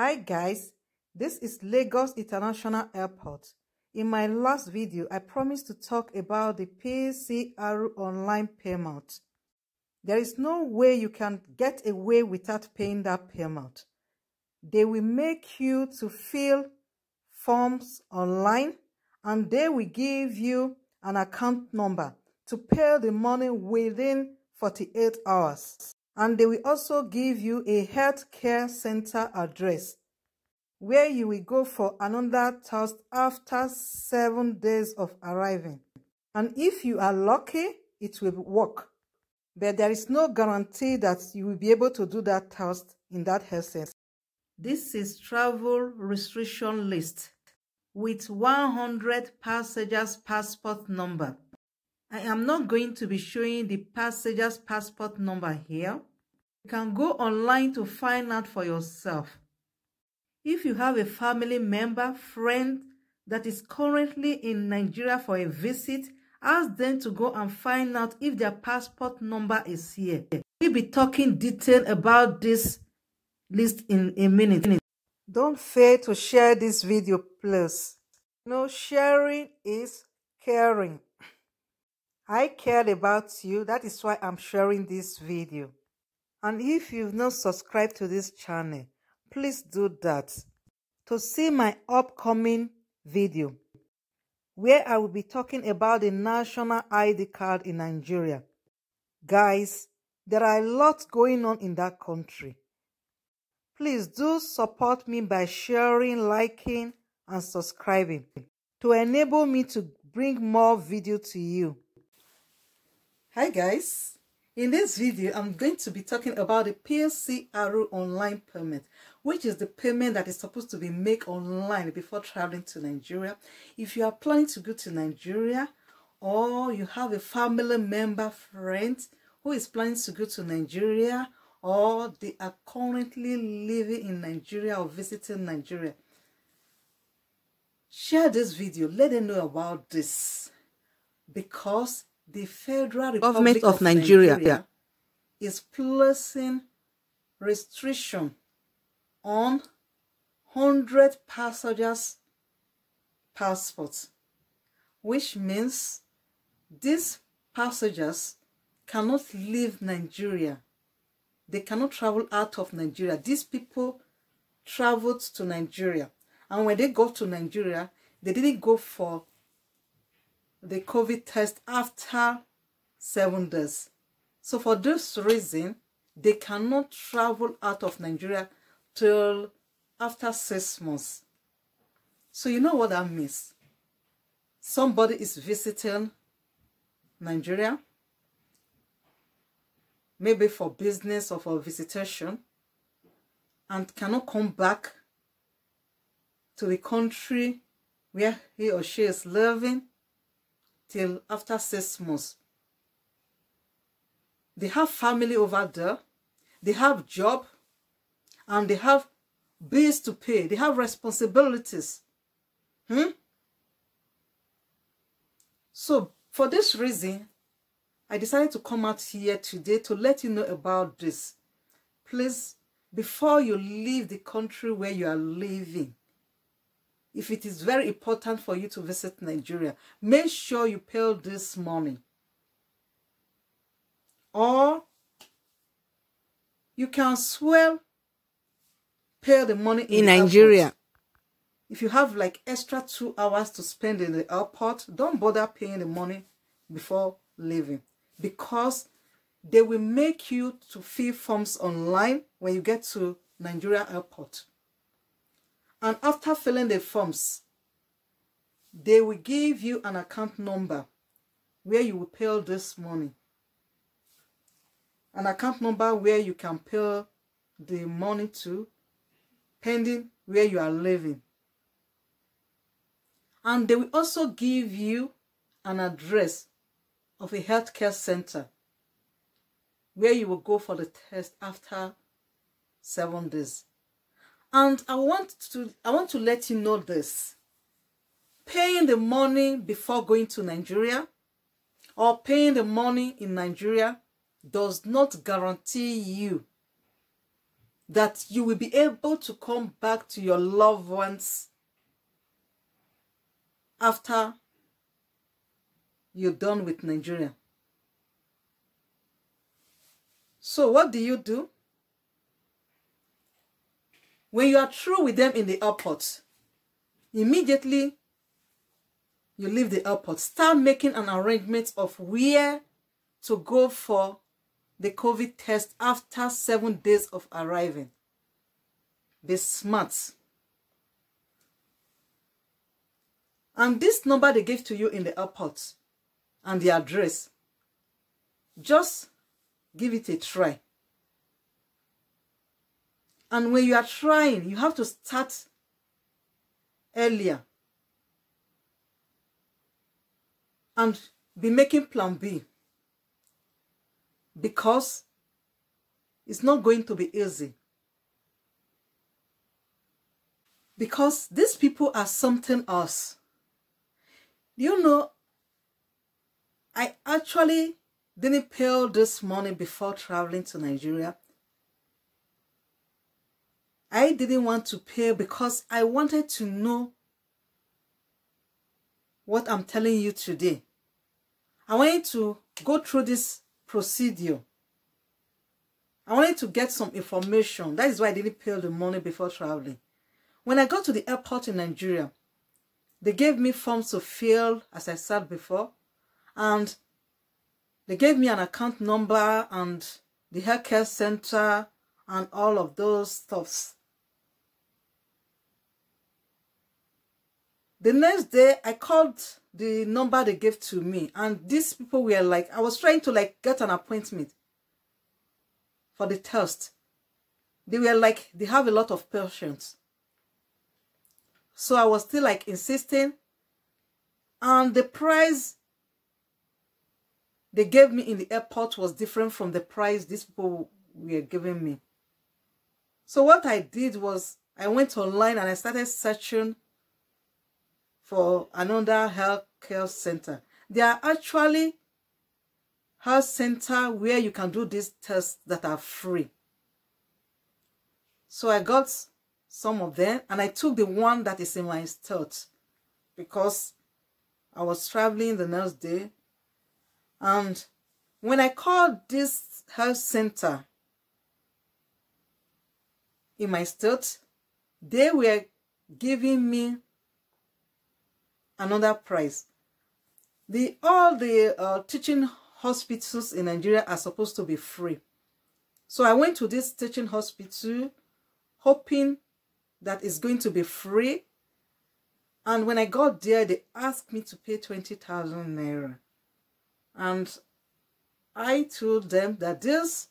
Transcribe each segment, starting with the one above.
Hi guys, this is Lagos International Airport. In my last video, I promised to talk about the PCR online payment. There is no way you can get away without paying that payment. They will make you to fill forms online and they will give you an account number to pay the money within 48 hours and they will also give you a health care center address where you will go for another test after seven days of arriving. And if you are lucky, it will work. But there is no guarantee that you will be able to do that test in that health center. This is travel restriction list with 100 passengers passport number. I am not going to be showing the passenger's passport number here. You can go online to find out for yourself. If you have a family member, friend that is currently in Nigeria for a visit, ask them to go and find out if their passport number is here. We'll be talking detail about this list in a minute. Don't fail to share this video, please. No sharing is caring. I cared about you. That is why I'm sharing this video. And if you've not subscribed to this channel, please do that. To see my upcoming video, where I will be talking about the national ID card in Nigeria. Guys, there are a lot going on in that country. Please do support me by sharing, liking, and subscribing to enable me to bring more video to you. Hi guys, in this video I'm going to be talking about the PCRO online permit, which is the payment that is supposed to be made online before traveling to Nigeria. If you are planning to go to Nigeria or you have a family member friend who is planning to go to Nigeria or they are currently living in Nigeria or visiting Nigeria, share this video, let them know about this because the Federal Republic Government of, of Nigeria, Nigeria is placing restriction on 100 passengers passports, which means these passengers cannot leave Nigeria. They cannot travel out of Nigeria. These people traveled to Nigeria. And when they got to Nigeria, they didn't go for the COVID test after seven days. So for this reason, they cannot travel out of Nigeria till after six months. So you know what that means? Somebody is visiting Nigeria, maybe for business or for visitation, and cannot come back to the country where he or she is living till after six months. They have family over there. They have job. And they have bills to pay. They have responsibilities. Hmm? So, for this reason, I decided to come out here today to let you know about this. Please, before you leave the country where you are living, if it is very important for you to visit Nigeria, make sure you pay this money. Or you can swell pay the money in, in the Nigeria. Airport. If you have like extra two hours to spend in the airport, don't bother paying the money before leaving because they will make you to fill forms online when you get to Nigeria airport. And after filling the forms, they will give you an account number where you will pay this money. An account number where you can pay the money to, pending where you are living. And they will also give you an address of a healthcare center where you will go for the test after seven days. And I want to I want to let you know this. Paying the money before going to Nigeria or paying the money in Nigeria does not guarantee you that you will be able to come back to your loved ones after you're done with Nigeria. So what do you do? When you are through with them in the airport, immediately you leave the airport. Start making an arrangement of where to go for the COVID test after seven days of arriving. Be smart. And this number they gave to you in the airport and the address, just give it a try. And when you are trying, you have to start earlier and be making plan B because it's not going to be easy. Because these people are something else. You know, I actually didn't pay all this money before traveling to Nigeria. I didn't want to pay because I wanted to know what I'm telling you today. I wanted to go through this procedure. I wanted to get some information. That is why I didn't pay the money before traveling. When I got to the airport in Nigeria, they gave me forms to fill, as I said before, and they gave me an account number and the healthcare center and all of those stuffs. The next day, I called the number they gave to me and these people were like, I was trying to like get an appointment for the test. They were like, they have a lot of patients. So I was still like insisting. And the price they gave me in the airport was different from the price these people were giving me. So what I did was I went online and I started searching for another health care center. They are actually health center where you can do these tests that are free. So I got some of them and I took the one that is in my state because I was traveling the next day and when I called this health center in my state, they were giving me another price. The all the uh, teaching hospitals in Nigeria are supposed to be free. So I went to this teaching hospital hoping that it's going to be free. And when I got there, they asked me to pay 20,000 naira. And I told them that this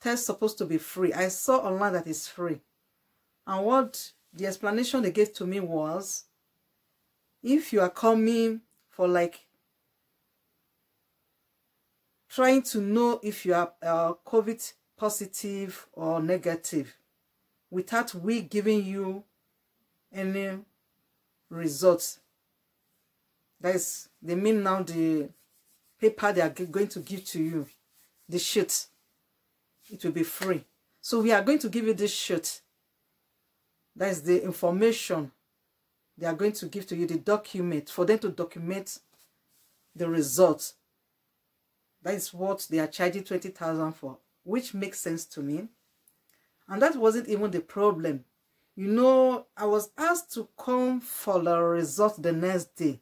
test is supposed to be free. I saw online that it's free. And what the explanation they gave to me was if you are coming for like trying to know if you are uh, COVID positive or negative without we giving you any results. That is, they mean now the paper they are going to give to you, the sheet, it will be free. So we are going to give you this sheet. That is the information they are going to give to you the document for them to document the results. That is what they are charging 20,000 for, which makes sense to me. And that wasn't even the problem. You know, I was asked to come for the result the next day.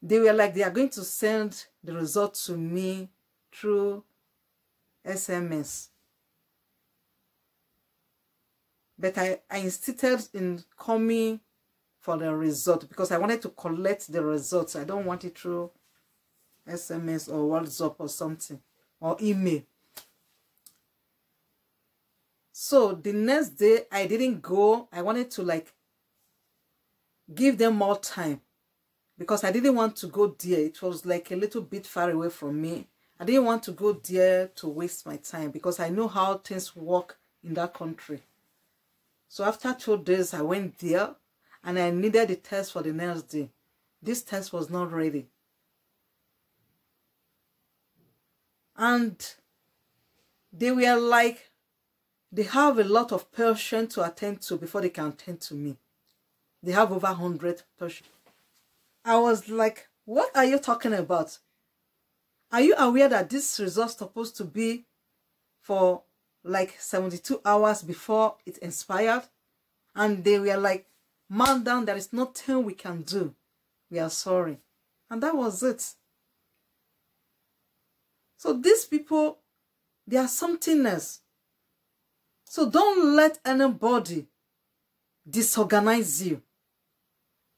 They were like, they are going to send the result to me through SMS. But I, I insisted in coming for the result because I wanted to collect the results. I don't want it through SMS or WhatsApp or something or email. So the next day I didn't go. I wanted to like give them more time because I didn't want to go there. It was like a little bit far away from me. I didn't want to go there to waste my time because I know how things work in that country. So after two days, I went there and I needed the test for the next day. This test was not ready. And they were like, they have a lot of patients to attend to before they can attend to me. They have over 100 patients. I was like, what are you talking about? Are you aware that this result supposed to be for like 72 hours before it expired? And they were like, man down, there is nothing we can do. We are sorry. And that was it. So these people, they are something else. So don't let anybody disorganize you.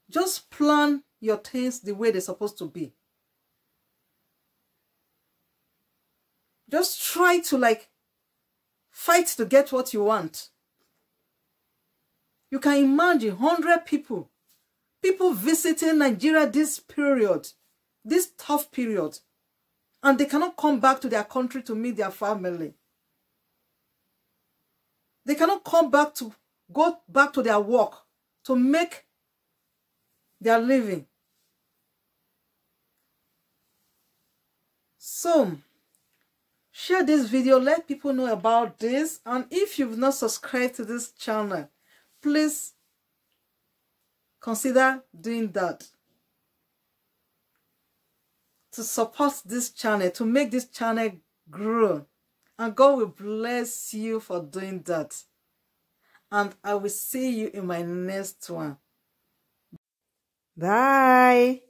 Just plan your things the way they're supposed to be. Just try to like fight to get what you want. You can imagine 100 people, people visiting Nigeria this period, this tough period, and they cannot come back to their country to meet their family. They cannot come back to go back to their work to make their living. So, share this video, let people know about this. And if you've not subscribed to this channel, please consider doing that to support this channel, to make this channel grow. And God will bless you for doing that. And I will see you in my next one. Bye.